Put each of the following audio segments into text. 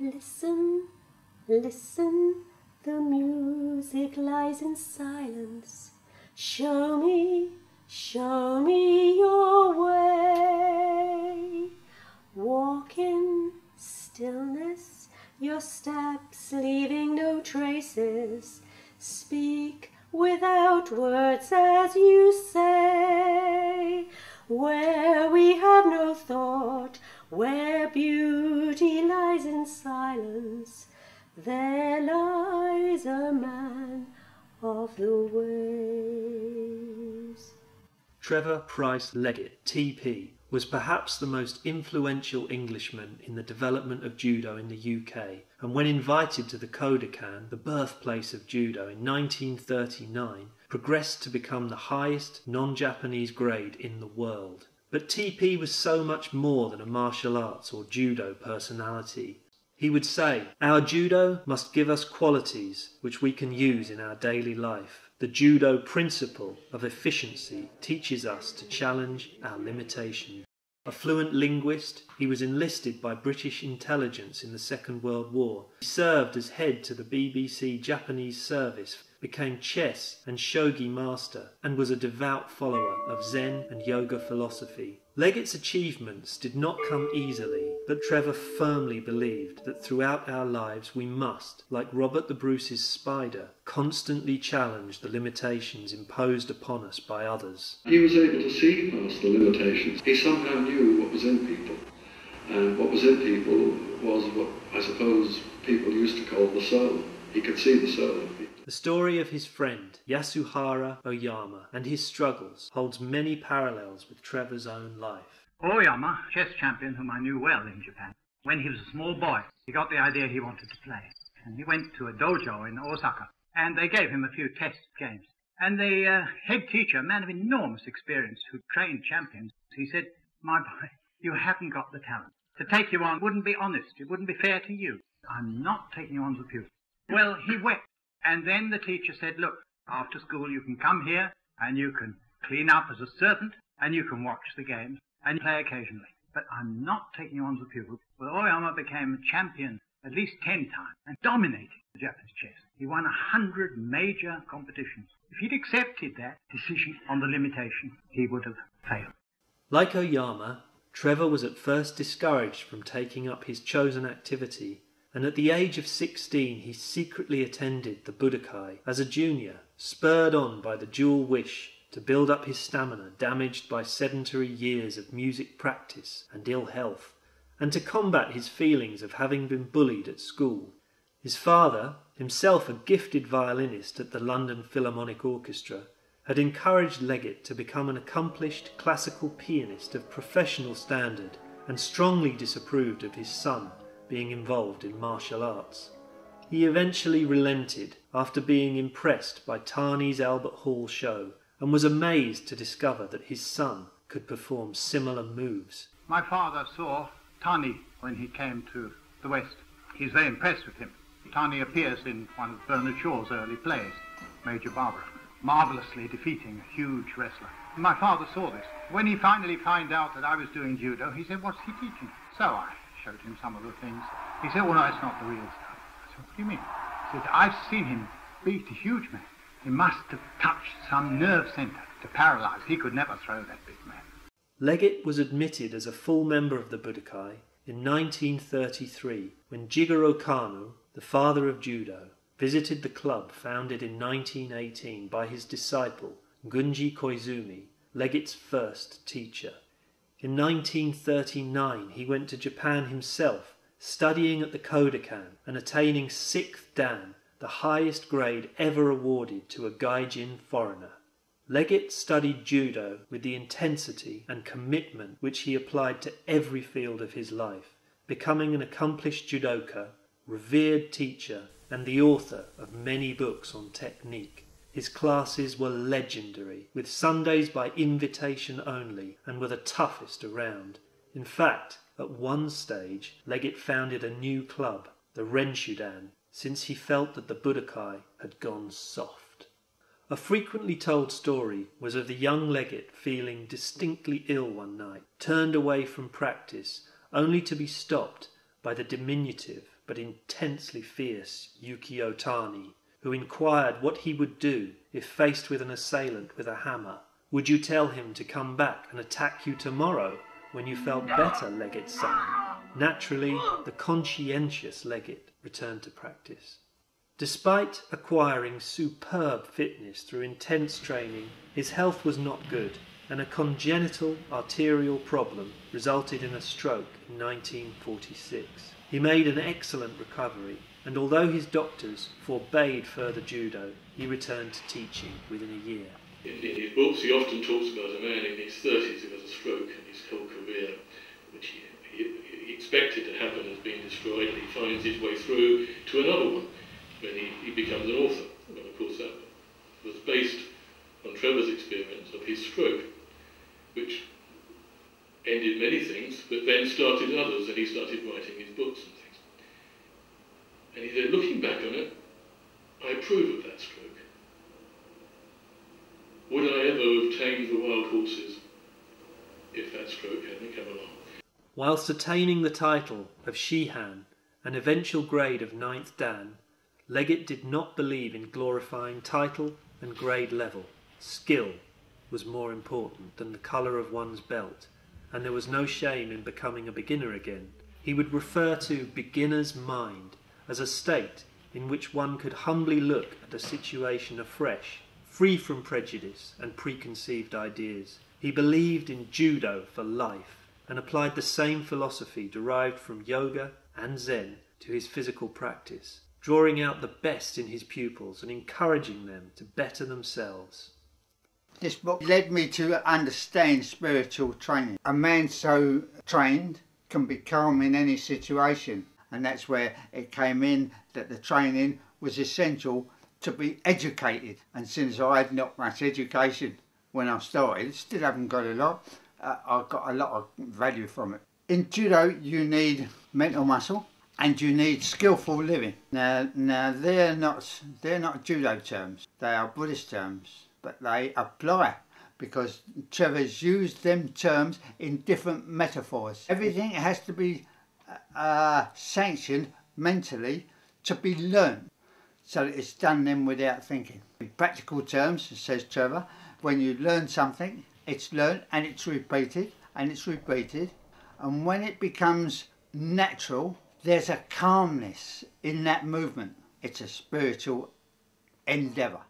Listen, listen, the music lies in silence. Show me, show me your way. Walk in stillness, your steps leaving no traces. Speak without words as you say. Where we have no thought, where beauty lies in silence, there lies a man of the ways. Trevor Price Leggett, TP, was perhaps the most influential Englishman in the development of judo in the UK, and when invited to the Kodokan, the birthplace of judo, in 1939, progressed to become the highest non Japanese grade in the world. But TP was so much more than a martial arts or judo personality. He would say, Our judo must give us qualities which we can use in our daily life. The judo principle of efficiency teaches us to challenge our limitations. A fluent linguist, he was enlisted by British intelligence in the Second World War. He served as head to the BBC Japanese service became chess and shogi master, and was a devout follower of Zen and yoga philosophy. Leggett's achievements did not come easily, but Trevor firmly believed that throughout our lives we must, like Robert the Bruce's spider, constantly challenge the limitations imposed upon us by others. He was able to see past the limitations. He somehow knew what was in people. And what was in people was what I suppose people used to call the soul. He could see the soul of people. The story of his friend Yasuharu Oyama and his struggles holds many parallels with Trevor's own life. Oyama, chess champion whom I knew well in Japan, when he was a small boy, he got the idea he wanted to play. And he went to a dojo in Osaka, and they gave him a few test games. And the uh, head teacher, a man of enormous experience who trained champions, he said, My boy, you haven't got the talent. To take you on wouldn't be honest. It wouldn't be fair to you. I'm not taking you on as a pupil. Well, he wept and then the teacher said, look, after school you can come here and you can clean up as a servant and you can watch the games and play occasionally. But I'm not taking you on as a pupil. Well, Oyama became a champion at least ten times and dominated the Japanese chess. He won a hundred major competitions. If he'd accepted that decision on the limitation, he would have failed. Like Oyama, Trevor was at first discouraged from taking up his chosen activity and at the age of sixteen he secretly attended the Budokwai as a junior, spurred on by the dual wish to build up his stamina damaged by sedentary years of music practice and ill health, and to combat his feelings of having been bullied at school. His father, himself a gifted violinist at the London Philharmonic Orchestra, had encouraged Leggett to become an accomplished classical pianist of professional standard and strongly disapproved of his son being involved in martial arts. He eventually relented after being impressed by Tani's Albert Hall show and was amazed to discover that his son could perform similar moves. My father saw Tani when he came to the West. He's very impressed with him. Tani appears in one of Bernard Shaw's early plays, Major Barbara, marvelously defeating a huge wrestler. My father saw this. When he finally found out that I was doing judo, he said, what's he teaching? So I showed him some of the things. He said, well, no, it's not the real stuff. I said, what do you mean? He said, I've seen him beat a huge man. He must have touched some nerve center to paralyze. He could never throw that big man. Leggett was admitted as a full member of the Budokwai in 1933 when Jigoro Kano, the father of judo, visited the club founded in 1918 by his disciple Gunji Koizumi, Leggett's first teacher. In 1939 he went to Japan himself, studying at the Kodokan and attaining sixth dan, the highest grade ever awarded to a gaijin foreigner. Leggett studied judo with the intensity and commitment which he applied to every field of his life, becoming an accomplished judoka, revered teacher, and the author of many books on technique. His classes were legendary, with Sundays by invitation only, and were the toughest around. In fact, at one stage, Leggett founded a new club, the Renshudan, since he felt that the Budokwai had gone soft. A frequently told story was of the young Leggett feeling distinctly ill one night, turned away from practice, only to be stopped by the diminutive but intensely fierce Yukio Tani, who inquired what he would do if faced with an assailant with a hammer. Would you tell him to come back and attack you tomorrow when you felt better, Leggett's son? Naturally, the conscientious Leggett returned to practice. Despite acquiring superb fitness through intense training, his health was not good, and a congenital arterial problem resulted in a stroke in 1946. He made an excellent recovery, and although his doctors forbade further judo, he returned to teaching within a year. In, in his books, he often talks about a man in his 30s who has a stroke in his whole career, which he, he, he expected to happen has been destroyed, and he finds his way through to another one when he, he becomes an author. And of course, that was based on Trevor's experience of his stroke, which ended many things, but then started others, and he started writing his books and things. And he said, looking back on it, I approve of that stroke. Would I ever have tamed the wild horses if that stroke hadn't come along? Whilst attaining the title of Shihan, an eventual grade of ninth Dan, Leggett did not believe in glorifying title and grade level. Skill was more important than the colour of one's belt, and there was no shame in becoming a beginner again. He would refer to beginner's mind as a state in which one could humbly look at a situation afresh free from prejudice and preconceived ideas. He believed in judo for life and applied the same philosophy derived from yoga and Zen to his physical practice, drawing out the best in his pupils and encouraging them to better themselves. This book led me to understand spiritual training. A man so trained can be calm in any situation, and that's where it came in that the training was essential to be educated. And since I had not much education when I started, still haven't got a lot, uh, I got a lot of value from it. In judo, you need mental muscle and you need skillful living. Now, now they're not they're not judo terms; they are Buddhist terms, but they apply because Trevor's used them terms in different metaphors. Everything has to be uh, sanctioned mentally to be learned so it's done then without thinking. In practical terms, says Trevor, when you learn something, it's learned and it's repeated and it's repeated. And when it becomes natural, there's a calmness in that movement. It's a spiritual endeavour.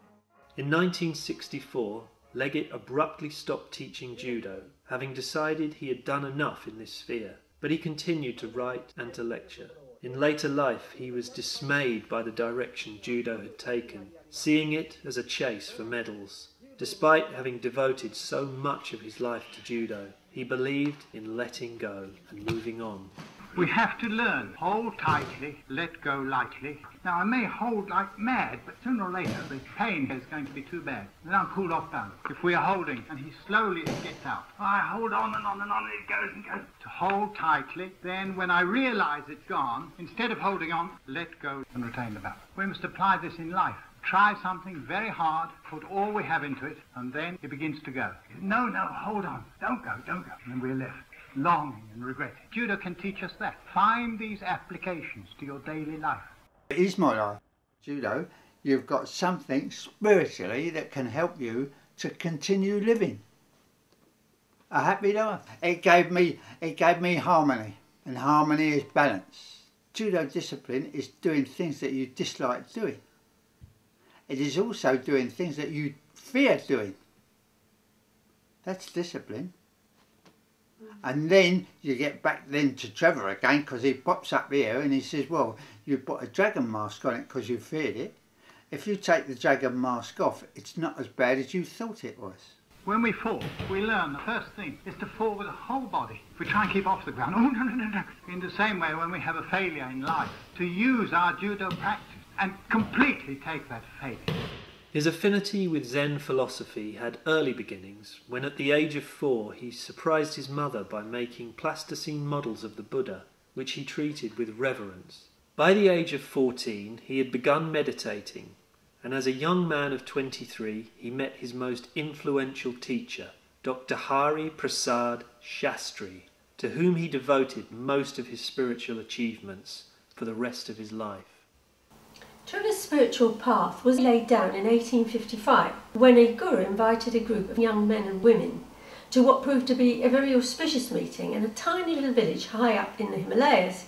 In 1964, Leggett abruptly stopped teaching judo, having decided he had done enough in this sphere, but he continued to write and to lecture. In later life, he was dismayed by the direction judo had taken, seeing it as a chase for medals. Despite having devoted so much of his life to judo, he believed in letting go and moving on. We have to learn. Hold tightly, let go lightly. Now, I may hold like mad, but sooner or later the pain is going to be too bad. Then I'm pulled off balance. If we are holding and he slowly gets out, I hold on and on and on and it goes and goes. To hold tightly, then when I realize it's gone, instead of holding on, let go and retain the balance. We must apply this in life. Try something very hard, put all we have into it, and then it begins to go. No, no, hold on. Don't go, don't go. And we're left longing and regretting. Judo can teach us that. Find these applications to your daily life. It is my life. Judo, you've got something spiritually that can help you to continue living. A happy life. It gave me it gave me harmony. And harmony is balance. Judo discipline is doing things that you dislike doing. It is also doing things that you fear doing. That's discipline. And then you get back then to Trevor again because he pops up here and he says, well, you put a dragon mask on it because you feared it. If you take the dragon mask off, it's not as bad as you thought it was. When we fall, we learn the first thing is to fall with the whole body. If we try and keep off the ground, oh, no, no, no, no. In the same way, when we have a failure in life, to use our judo practice and completely take that failure. His affinity with Zen philosophy had early beginnings when, at the age of four, he surprised his mother by making plasticine models of the Buddha, which he treated with reverence. By the age of 14, he had begun meditating, and as a young man of 23, he met his most influential teacher, Dr. Hari Prasad Shastri, to whom he devoted most of his spiritual achievements, for the rest of his life. Trevor's spiritual path was laid down in 1855 when a guru invited a group of young men and women to what proved to be a very auspicious meeting in a tiny little village high up in the Himalayas.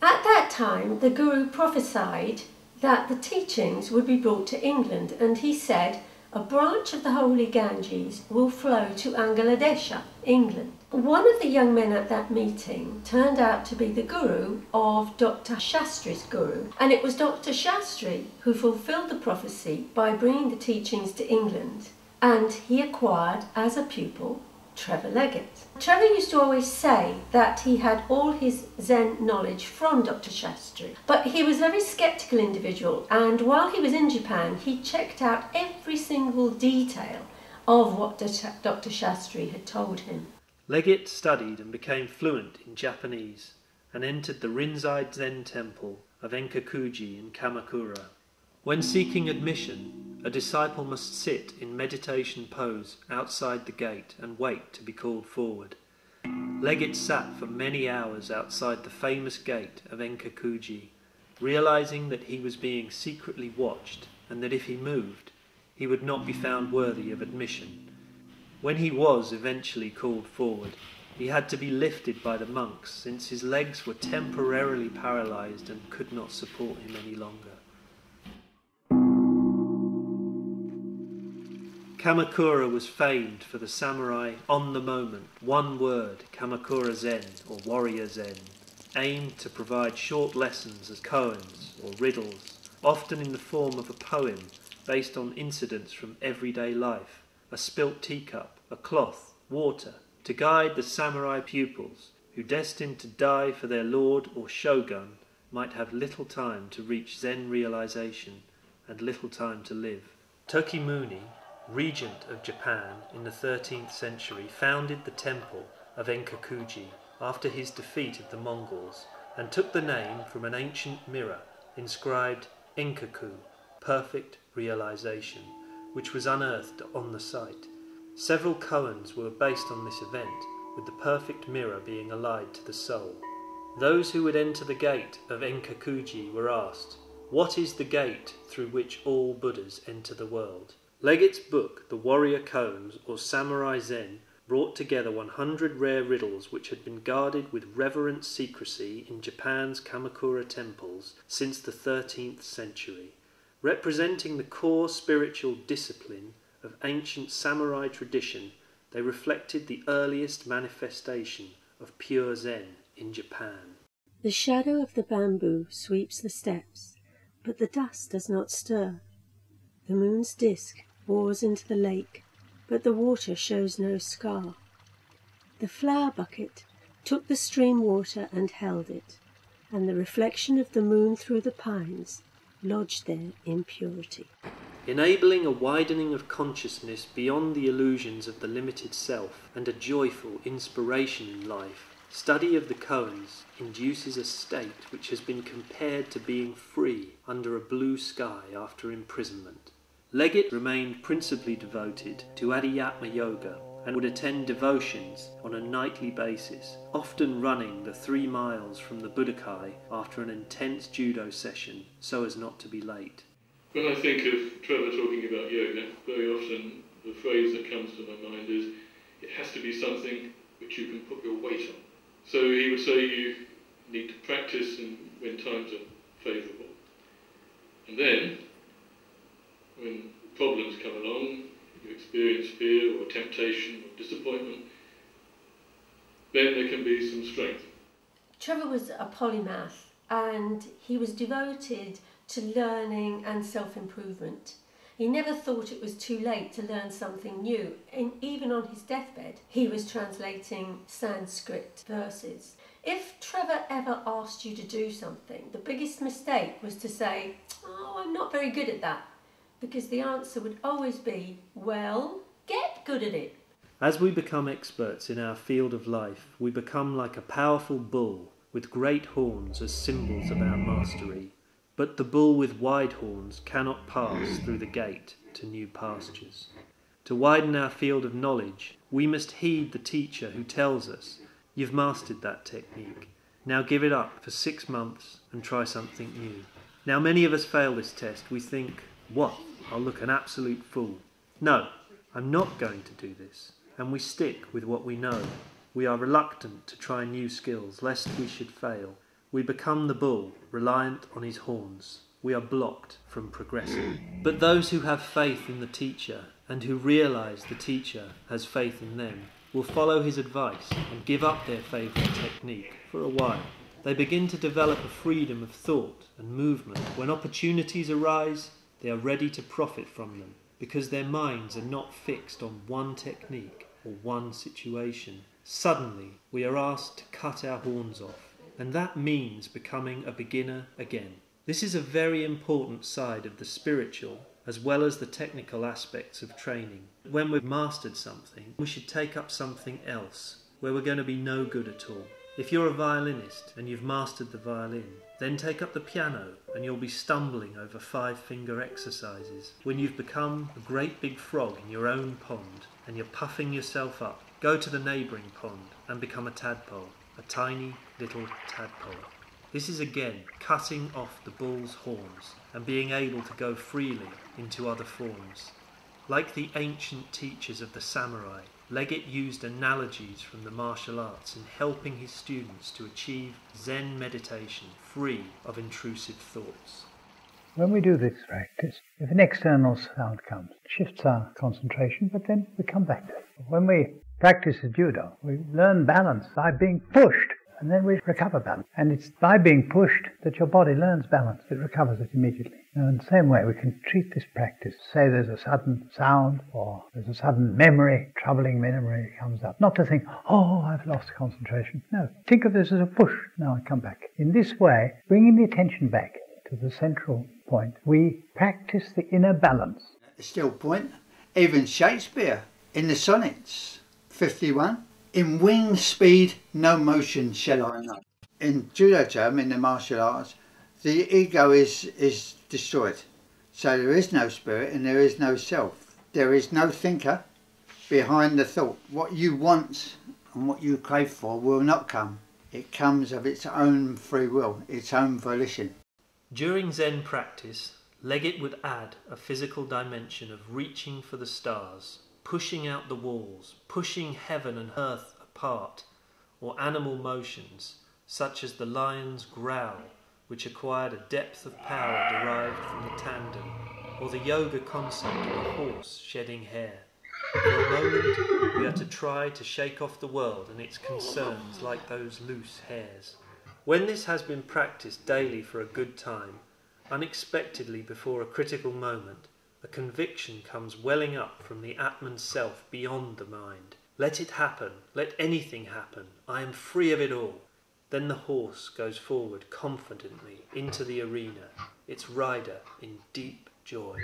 At that time, the guru prophesied that the teachings would be brought to England, and he said a branch of the holy Ganges will flow to Angladesha, England. One of the young men at that meeting turned out to be the guru of Dr. Shastri's guru, and it was Dr. Shastri who fulfilled the prophecy by bringing the teachings to England, and he acquired as a pupil Trevor Leggett. Trevor used to always say that he had all his Zen knowledge from Dr. Shastri, but he was a very skeptical individual, and while he was in Japan, he checked out every single detail of what Dr. Shastri had told him. Leggett studied and became fluent in Japanese and entered the Rinzai Zen temple of Enkakuji in Kamakura. When seeking admission, a disciple must sit in meditation pose outside the gate and wait to be called forward. Leggett sat for many hours outside the famous gate of Enkakuji, realizing that he was being secretly watched and that if he moved, he would not be found worthy of admission. When he was eventually called forward, he had to be lifted by the monks since his legs were temporarily paralyzed and could not support him any longer. Kamakura was famed for the samurai on the moment, one word, Kamakura Zen or warrior Zen, aimed to provide short lessons as koans or riddles, often in the form of a poem based on incidents from everyday life, a spilt teacup, a cloth, water, to guide the samurai pupils who, destined to die for their lord or shogun, might have little time to reach Zen realization and little time to live. Tokimune regent of Japan in the 13th century, founded the temple of Enkakuji after his defeat of the Mongols and took the name from an ancient mirror inscribed Enkaku, perfect realization, which was unearthed on the site. Several koans were based on this event, with the perfect mirror being allied to the soul. Those who would enter the gate of Enkakuji were asked, What is the gate through which all Buddhas enter the world? Leggett's book, The Warrior Koans, or Samurai Zen, brought together 100 rare riddles which had been guarded with reverent secrecy in Japan's Kamakura temples since the 13th century. Representing the core spiritual discipline of ancient samurai tradition, they reflected the earliest manifestation of pure Zen in Japan. The shadow of the bamboo sweeps the steps, but the dust does not stir. The moon's disk pours into the lake, but the water shows no scar. The flower bucket took the stream water and held it, and the reflection of the moon through the pines lodged there in purity. Enabling a widening of consciousness beyond the illusions of the limited self and a joyful inspiration in life, study of the koans induces a state which has been compared to being free under a blue sky after imprisonment. Leggett remained principally devoted to Adhyatma Yoga and would attend devotions on a nightly basis, often running the three miles from the Budokwai after an intense judo session so as not to be late. When I think of Trevor talking about yoga, very often the phrase that comes to my mind is it has to be something which you can put your weight on. So he would say you need to practice and when times are favourable. And then when problems come along, you experience fear or temptation or disappointment, then there can be some strength. Trevor was a polymath and he was devoted to learning and self improvement. He never thought it was too late to learn something new. And even on his deathbed, he was translating Sanskrit verses. If Trevor ever asked you to do something, the biggest mistake was to say, Oh, I'm not very good at that because the answer would always be, well, get good at it. As we become experts in our field of life, we become like a powerful bull with great horns as symbols of our mastery. But the bull with wide horns cannot pass through the gate to new pastures. To widen our field of knowledge, we must heed the teacher who tells us, You've mastered that technique. Now give it up for six months and try something new. Now, many of us fail this test. We think, what? I'll look an absolute fool. No, I'm not going to do this. And we stick with what we know. We are reluctant to try new skills, lest we should fail. We become the bull, reliant on his horns. We are blocked from progressing. But those who have faith in the teacher and who realize the teacher has faith in them will follow his advice and give up their favourite technique for a while. They begin to develop a freedom of thought and movement. When opportunities arise, they are ready to profit from them because their minds are not fixed on one technique or one situation. Suddenly, we are asked to cut our horns off, and that means becoming a beginner again. This is a very important side of the spiritual as well as the technical aspects of training. When we've mastered something, we should take up something else where we're going to be no good at all. If you're a violinist and you've mastered the violin, then take up the piano and you'll be stumbling over five finger exercises. When you've become a great big frog in your own pond and you're puffing yourself up, go to the neighbouring pond and become a tadpole, a tiny little tadpole. This is again cutting off the bull's horns and being able to go freely into other forms. Like the ancient teachers of the samurai, Leggett used analogies from the martial arts in helping his students to achieve Zen meditation free of intrusive thoughts. When we do this practice, if an external sound comes, it shifts our concentration, but then we come back to it. When we practice judo, we learn balance by being pushed and then we recover balance. And it's by being pushed that your body learns balance. It recovers it immediately. Now, in the same way, we can treat this practice. Say there's a sudden sound or there's a sudden memory, troubling memory comes up. Not to think, oh, I've lost concentration. No, think of this as a push. Now I come back. In this way, bringing the attention back to the central point, we practice the inner balance. Still point. Even Shakespeare in the sonnets, 51, in wing speed, no motion shall I know. In judo term, in the martial arts, the ego is, is destroyed. So there is no spirit and there is no self. There is no thinker behind the thought. What you want and what you crave for will not come. It comes of its own free will, its own volition. During Zen practice, Leggett would add a physical dimension of reaching for the stars, pushing out the walls, pushing heaven and earth apart, or animal motions, such as the lion's growl, which acquired a depth of power derived from the tanden, or the yoga concept of a horse shedding hair. For a moment, we are to try to shake off the world and its concerns like those loose hairs. When this has been practiced daily for a good time, unexpectedly before a critical moment, a conviction comes welling up from the Atman self beyond the mind. Let it happen, let anything happen, I am free of it all. Then the horse goes forward confidently into the arena, its rider in deep joy.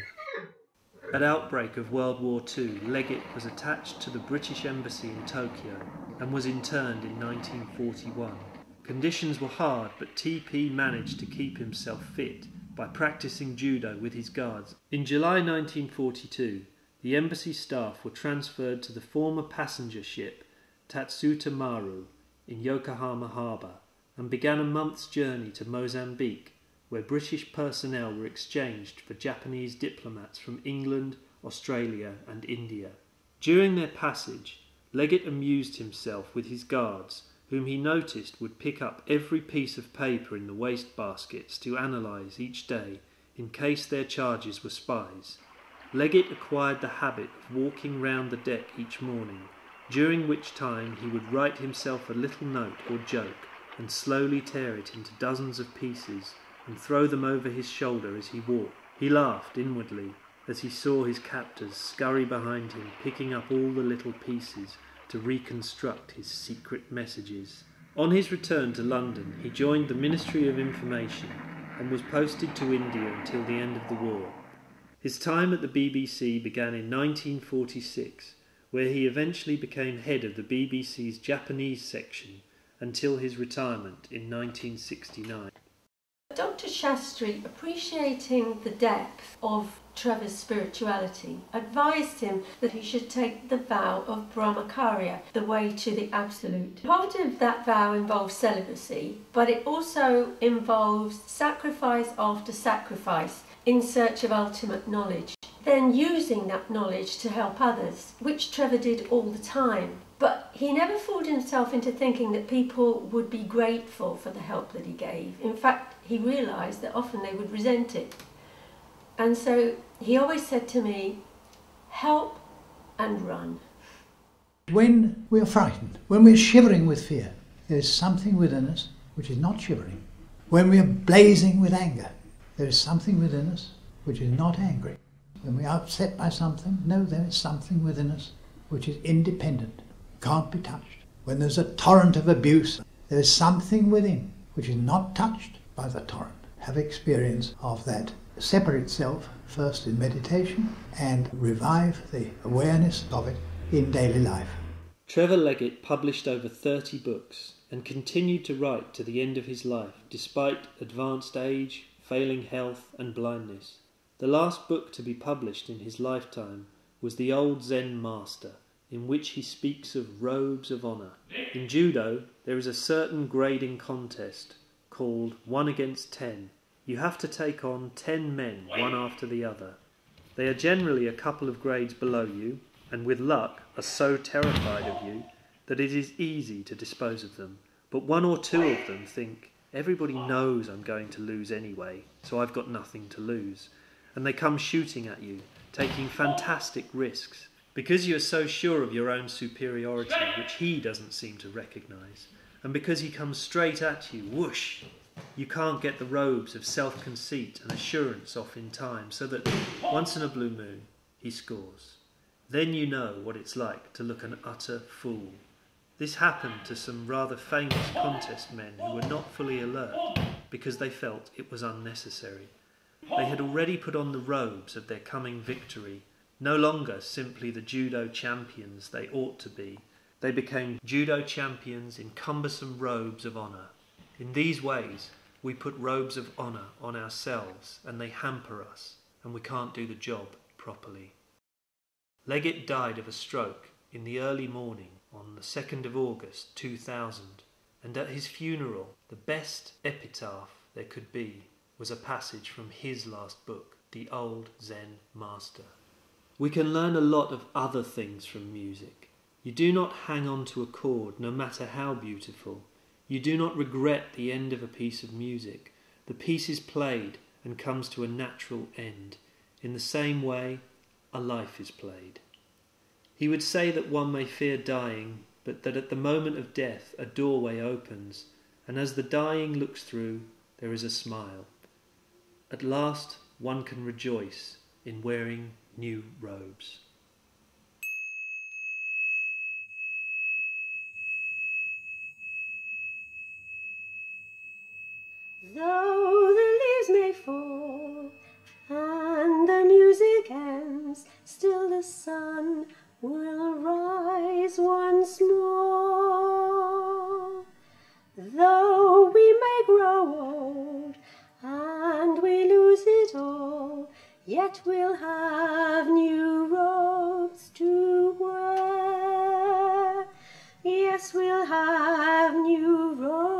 At outbreak of World War II, Leggett was attached to the British Embassy in Tokyo and was interned in 1941. Conditions were hard, but TP managed to keep himself fit by practicing judo with his guards. In July 1942, the embassy staff were transferred to the former passenger ship Tatsuta Maru in Yokohama Harbour and began a month's journey to Mozambique, where British personnel were exchanged for Japanese diplomats from England, Australia, and India. During their passage, Leggett amused himself with his guards whom he noticed would pick up every piece of paper in the waste baskets to analyse each day in case their charges were spies. Leggett acquired the habit of walking round the deck each morning, during which time he would write himself a little note or joke and slowly tear it into dozens of pieces and throw them over his shoulder as he walked. He laughed inwardly as he saw his captors scurry behind him, picking up all the little pieces to reconstruct his secret messages. On his return to London, he joined the Ministry of Information and was posted to India until the end of the war. His time at the BBC began in 1946, where he eventually became head of the BBC's Japanese section until his retirement in 1969. Dr. Shastri, appreciating the depth of Trevor's spirituality, advised him that he should take the vow of Brahmacharya, the way to the absolute. Part of that vow involves celibacy, but it also involves sacrifice after sacrifice in search of ultimate knowledge, then using that knowledge to help others, which Trevor did all the time. But he never fooled himself into thinking that people would be grateful for the help that he gave. In fact, he realised that often they would resent it. And so he always said to me, help and run. When we are frightened, when we're shivering with fear, there is something within us which is not shivering. When we are blazing with anger, there is something within us which is not angry. When we are upset by something, no, there is something within us which is independent, can't be touched. When there's a torrent of abuse, there is something within which is not touched by the torrent. Have experience of that. Separate itself first in meditation and revive the awareness of it in daily life. Trevor Leggett published over 30 books and continued to write to the end of his life despite advanced age, failing health, and blindness. The last book to be published in his lifetime was The Old Zen Master, in which he speaks of robes of honour. In judo, there is a certain grading contest called 1 against 10. You have to take on 10 men, one after the other. They are generally a couple of grades below you, and with luck are so terrified of you that it is easy to dispose of them. But one or two of them think, everybody knows I'm going to lose anyway, so I've got nothing to lose. And they come shooting at you, taking fantastic risks. Because you are so sure of your own superiority, which he doesn't seem to recognize, and because he comes straight at you, whoosh, you can't get the robes of self conceit and assurance off in time, so that once in a blue moon he scores. Then you know what it's like to look an utter fool. This happened to some rather famous contest men who were not fully alert because they felt it was unnecessary. They had already put on the robes of their coming victory, no longer simply the judo champions they ought to be. They became judo champions in cumbersome robes of honour. In these ways, we put robes of honour on ourselves and they hamper us, and we can't do the job properly. Leggett died of a stroke in the early morning on the 2nd of August 2000, and at his funeral, the best epitaph there could be was a passage from his last book, The Old Zen Master. We can learn a lot of other things from music. You do not hang on to a chord, no matter how beautiful. You do not regret the end of a piece of music. The piece is played and comes to a natural end. In the same way, a life is played. He would say that one may fear dying, but that at the moment of death a doorway opens, and as the dying looks through, there is a smile. At last, one can rejoice in wearing new robes. Though the leaves may fall and the music ends, still the sun will rise once more. Though we may grow old and we lose it all, yet we'll have new robes to wear. Yes, we'll have new robes.